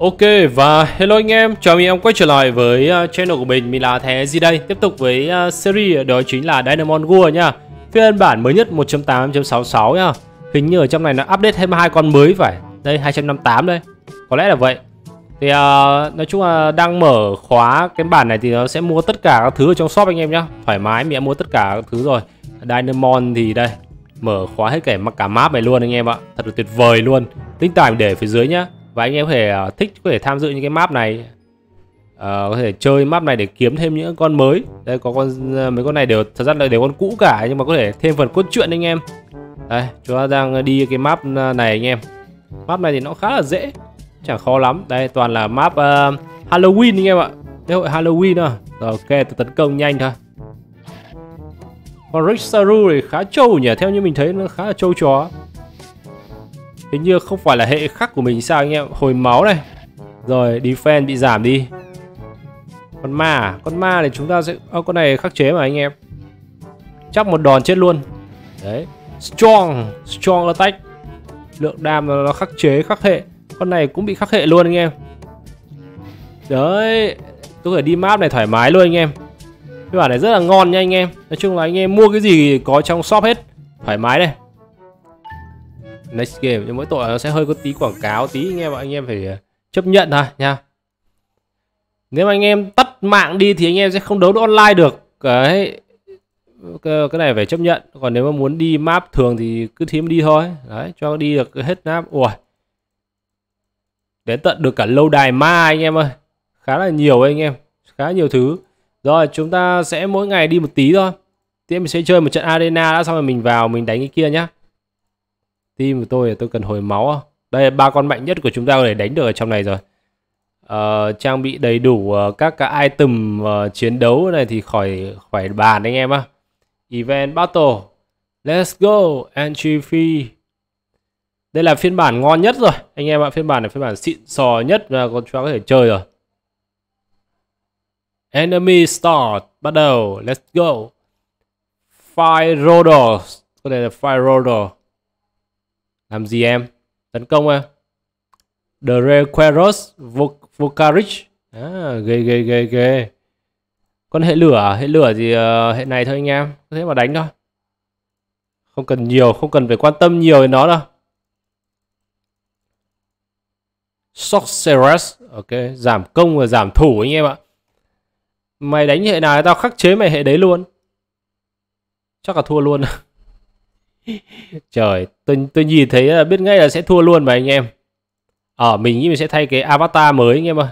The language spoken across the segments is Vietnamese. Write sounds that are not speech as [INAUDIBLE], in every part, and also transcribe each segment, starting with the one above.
Ok và hello anh em, chào mừng em quay trở lại với à, channel của mình, mình là Thế gì đây. Tiếp tục với à, series đó chính là Dynamon War nha. Phiên bản mới nhất 1.8.66 nha. Hình như ở trong này nó update thêm hai con mới phải. Đây 258 đây. Có lẽ là vậy. Thì uh, nói chung là đang mở khóa cái bản này thì nó sẽ mua tất cả các thứ ở trong shop anh em nhá. Thoải mái mình đã mua tất cả các thứ rồi. Dynamon thì đây Mở khóa hết cả, cả map này luôn anh em ạ. Thật là tuyệt vời luôn. Link tải để phía dưới nhá và anh em có thể uh, thích có thể tham dự những cái map này. Uh, có thể chơi map này để kiếm thêm những con mới. Đây có con uh, mấy con này đều thật ra là đều con cũ cả nhưng mà có thể thêm phần cốt truyện anh em. Đây chúng ta đang đi cái map à, này anh em. Map này thì nó khá là dễ chẳng khó lắm. Đây toàn là map uh, Halloween anh em ạ. Lễ hội Halloween à. Rồi ok tôi tấn công nhanh thôi. Còn Rixaru thì khá trâu nhỉ theo như mình thấy nó khá là trâu chó. Hình như không phải là hệ khắc của mình sao anh em? Hồi máu này. Rồi defense bị giảm đi. Con ma à? Con ma thì chúng ta sẽ oh, con này khắc chế mà anh em. Chắc một đòn chết luôn. Đấy. Strong. Strong attack Lượng đam nó khắc chế khắc hệ. Con này cũng bị khắc hệ luôn anh em. Đấy. Tôi phải đi map này thoải mái luôn anh em. Cái bản này rất là ngon nha anh em. Nói chung là anh em mua cái gì có trong shop hết. Thoải mái đây next game. Nhưng mỗi tội nó sẽ hơi có tí quảng cáo tí, anh em anh em phải ờ, chấp nhận thôi, nha. Nếu mà anh em tắt mạng đi thì anh em sẽ không đấu được online được. Cái cái này phải chấp nhận. Còn nếu mà muốn đi map thường thì cứ thím đi thôi. Đấy, cho đi được hết map. Ui. Đến tận được cả lâu đài ma, anh em ơi. Khá là nhiều anh em. Khá nhiều thứ. Rồi, chúng ta sẽ mỗi ngày đi một tí thôi. Tiếp mình sẽ chơi một trận arena đã, xong rồi mình vào, mình đánh cái kia nhá team của tôi tôi cần hồi máu đây là ba con mạnh nhất của chúng ta để đánh được ở trong này rồi. Uh, trang bị đầy đủ uh, các cái item uh, chiến đấu này thì khỏi khỏi bàn anh em á. Event battle. Let's go entry fee. Đây là phiên bản ngon nhất rồi anh em ạ. Phiên bản là phiên bản xịn sò nhất mà con cho có thể chơi rồi. Enemy start bắt đầu let's go. Fire Rodos. có thể là fire Rodos làm gì em? Tấn công à? The Requeros Vocarich. À, ghê ghê ghê ghê. Con hệ lửa, à? hệ lửa thì uh, hệ này thôi anh em. Có thế mà đánh thôi. Không cần nhiều, không cần phải quan tâm nhiều đến nó đâu. Sorceress. Ok, giảm công và giảm thủ anh em ạ. Mày đánh hệ nào tao khắc chế mày hệ đấy luôn. Chắc là thua luôn. [LAUGHS] Trời, tôi, tôi nhìn thấy là biết ngay là sẽ thua luôn mà anh em. Ở à, mình nghĩ mình sẽ thay cái avatar mới anh em ơi.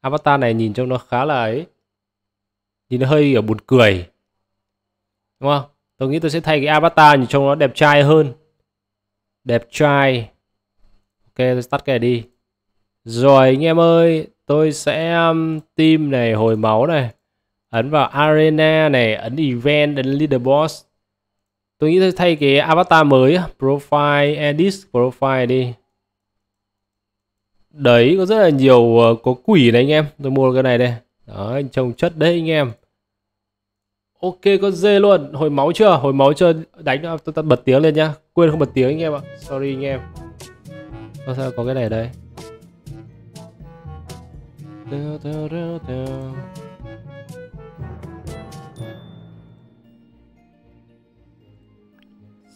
Avatar này nhìn trông nó khá là ấy. Nhìn nó hơi ở buồn cười. Đúng không? Tôi nghĩ tôi sẽ thay cái avatar nhìn trông nó đẹp trai hơn. Đẹp trai. Ok, tôi tắt cái này đi. Rồi anh em ơi, tôi sẽ um, team này, hồi máu này. Ấn vào arena này, ấn event, ấn leaderboard tôi nghĩ thay cái avatar mới profile edit profile đi. Đấy có rất là nhiều uh, có quỷ này anh em. Tôi mua cái này đây. Đó trông chất đấy anh em. Ok có dê luôn. Hồi máu chưa? Hồi máu chưa? Đánh tôi, tôi bật tiếng lên nhá. Quên không bật tiếng anh em ạ. Sorry anh em. Có sao có cái này đây?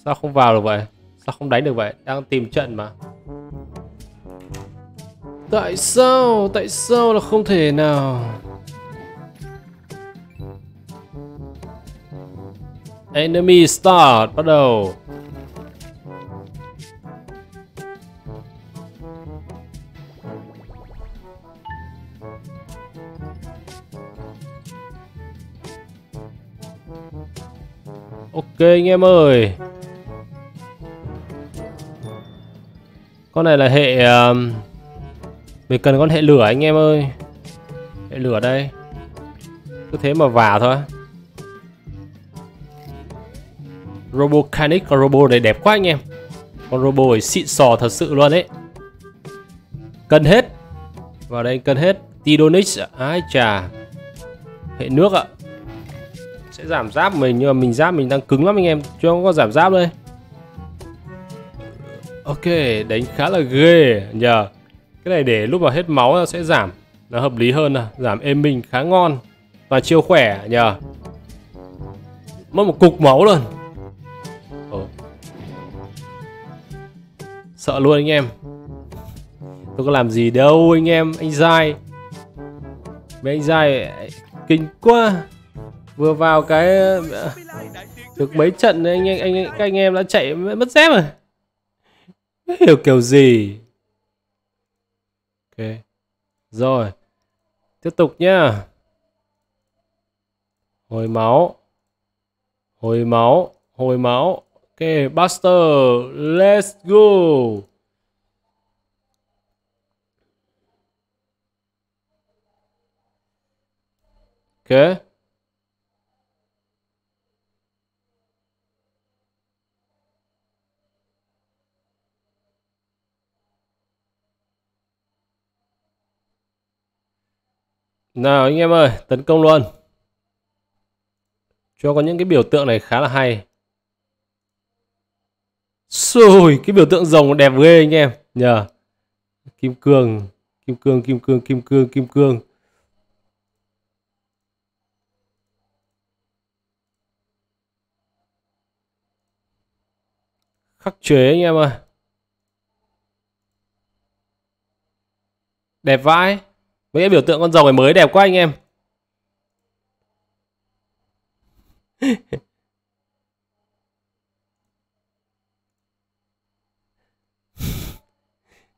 Sao không vào được vậy? Sao không đánh được vậy? Đang tìm trận mà. Tại sao? Tại sao là không thể nào? Enemy start, bắt đầu. Ok, anh em ơi Con này là hệ uh, Mình cần con hệ lửa anh em ơi. Hệ lửa đây. Cứ thế mà vả thôi. Robocanic con robot này đẹp quá anh em. Con robot này xịn sò thật sự luôn đấy Cân hết. Vào đây cân hết. Tidonix Ai chà. Hệ nước ạ. Sẽ giảm giáp mình Nhưng mà mình giáp mình đang cứng lắm anh em. Chứ không có giảm giáp đây. Ok, đánh khá là ghê nhờ. cái này để lúc mà hết máu nó sẽ giảm nó hợp lý hơn à. Giảm êm mình khá ngon và chiêu khỏe nhờ. Mất một cục máu luôn. Ồ. sợ luôn anh em. Tôi có làm gì đâu anh em anh dai mấy anh dai kinh quá. Vừa vào cái ờ, được mấy trận anh anh anh các anh em đã chạy mất dép rồi hiểu kiểu gì? Ok. Rồi. Tiếp tục nhá. Hồi máu. Hồi máu. Hồi máu. Ok, buster, let's go. Ok. Nào anh em ơi, tấn công luôn. Cho có những cái biểu tượng này khá là hay. Xôi, cái biểu tượng rồng đẹp ghê anh em. Nhờ. Kim cương, kim cương, kim cương, kim cương, kim cương. Khắc chế anh em ơi. Đẹp vãi. Mấy cái biểu tượng con rồng này mới đẹp quá anh em. [LAUGHS]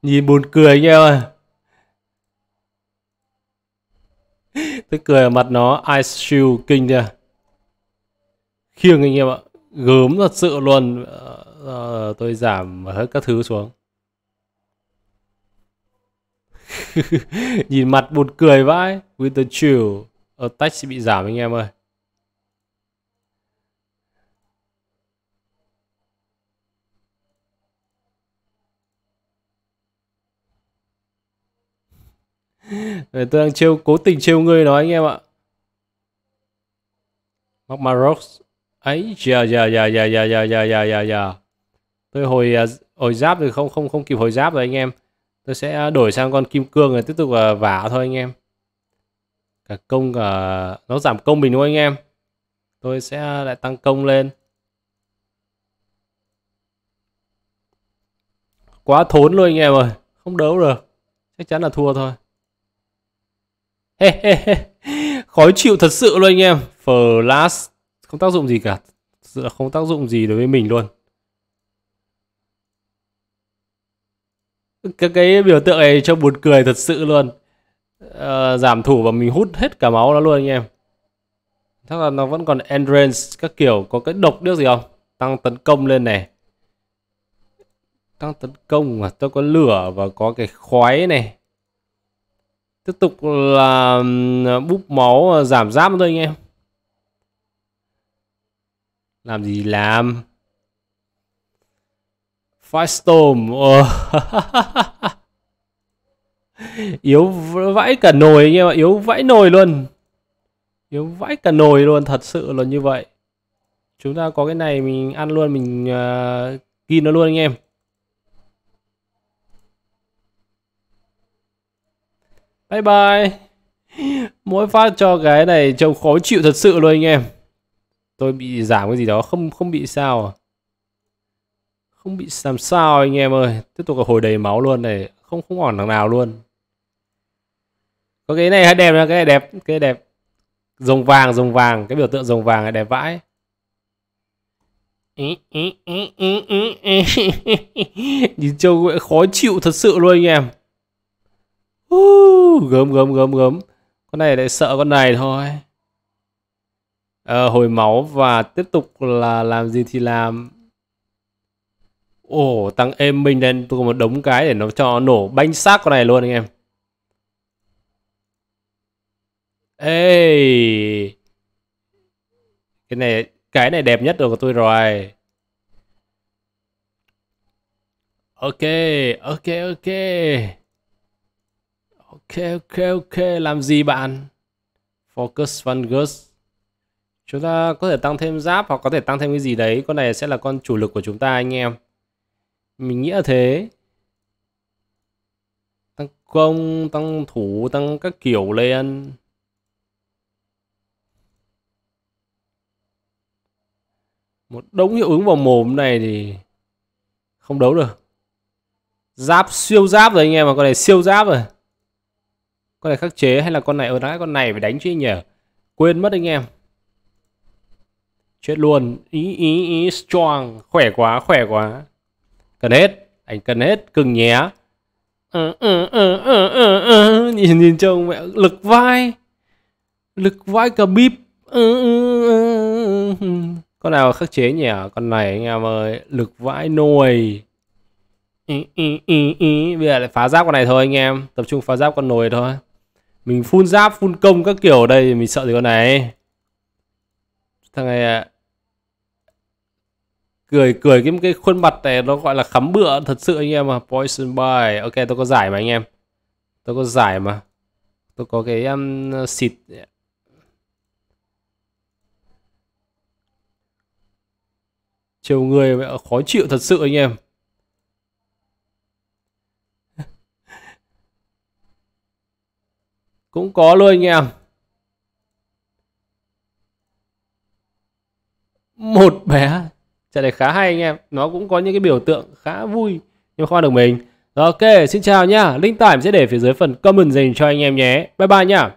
Nhìn buồn cười anh em ơi. Tôi cười ở mặt nó Ice Shield kinh chưa. Khiêng anh em ạ. Gớm thật sự luôn. Uh, tôi giảm hết các thứ xuống. [LAUGHS] Nhìn mặt buồn cười vãi. Winter chill. Attack sẽ bị giảm anh em ơi. [LAUGHS] Để tôi đang trêu cố tình trêu người nói anh em ạ. Móc Marox. Ấy, dạ dạ dạ dạ dạ dạ dạ dạ dạ. Tôi hồi à, hồi giáp rồi không không không kịp hồi giáp rồi anh em tôi sẽ đổi sang con kim cương rồi tiếp tục vả thôi anh em. Cả công, cả, nó giảm công mình đúng không anh em? Tôi sẽ lại tăng công lên. Quá thốn luôn anh em ơi, không đấu được. Chắc chắn là thua thôi. He he he. Khó chịu thật sự luôn anh em. Flash, không tác dụng gì cả. Sự là không tác dụng gì đối với mình luôn. Cái cái biểu tượng này cho buồn cười thật sự luôn. À, giảm thủ và mình hút hết cả máu nó luôn anh em. Chắc là nó vẫn còn endurance các kiểu. Có cái độc được gì không? Tăng tấn công lên này. Tăng tấn công mà tôi có lửa và có cái khói này. Tiếp tục là búp máu ờ, giảm giáp thôi anh em. Làm gì làm? Firestorm oh. Yếu vãi cả nồi anh em ạ Yếu vãi nồi luôn. Yếu vãi cả nồi luôn Thật sự là như vậy. Chúng ta có cái này mình ăn luôn Mình uh, ghi nó luôn anh em. Bye bye. Mỗi phát cho cái này trông khó chịu thật sự luôn anh em. Tôi bị giảm cái gì đó Không không bị sao à không bị làm sao anh em ơi. Tiếp tục là hồi đầy máu luôn này. Không không còn thằng nào luôn. Có cái này đẹp nha cái này đẹp cái này đẹp. Rồng vàng rồng vàng cái biểu tượng rồng vàng này đẹp vãi. [LAUGHS] Nhìn trông khó chịu thật sự luôn anh em. Uh, gớm gớm gớm gớm. Con này lại sợ con này thôi. À, hồi máu và tiếp tục là làm gì thì làm. Ồ, tăng êm minh lên tôi có một đống cái để nó cho nổ bánh xác con này luôn anh em. Ê. Cái này cái này đẹp nhất rồi của tôi rồi. Ok, ok, ok. Ok, ok, ok. Làm gì bạn? Focus Fungus. Chúng ta có thể tăng thêm giáp hoặc có thể tăng thêm cái gì đấy. Con này sẽ là con chủ lực của chúng ta anh em. Mình nghĩ là thế. tăng công, tăng thủ, tăng các kiểu lên. Một đống hiệu ứng vào mồm này thì không đấu được. Giáp, siêu giáp rồi anh em mà con này siêu giáp rồi. Con này khắc chế hay là con này ờ, ở đó con này phải đánh chứ nhỉ? Quên mất anh em. Chết luôn. Ý ý ý, strong. Khỏe quá khỏe quá cần hết. Anh cần hết. Cưng nhé. Ừ, ừ, ừ, ừ, ừ, ừ. nhìn nhìn trông mẹ. Lực vai. Lực vai cả bíp. Ừ, ừ, ừ, ừ. con nào khắc chế nhỉ? Con này anh em ơi. Lực vãi nồi. Ý, ý, ý, ý. bây giờ lại phá giáp con này thôi anh em. Tập trung phá giáp con nồi thôi. Mình phun giáp phun công các kiểu ở đây thì mình sợ gì con này? Thằng này cười cười cái cái khuôn mặt này nó gọi là khắm bựa thật sự anh em à poison boy ok tôi có giải mà anh em. Tôi có giải mà. Tôi có cái um, xịt. Chiều người khó chịu thật sự anh em. [LAUGHS] Cũng có luôn anh em. Một bé trận này khá hay anh em. Nó cũng có những cái biểu tượng khá vui nhưng không được mình. Rồi, ok, xin chào nhá link tải sẽ để phía dưới phần comment dành cho anh em nhé. Bye bye nhá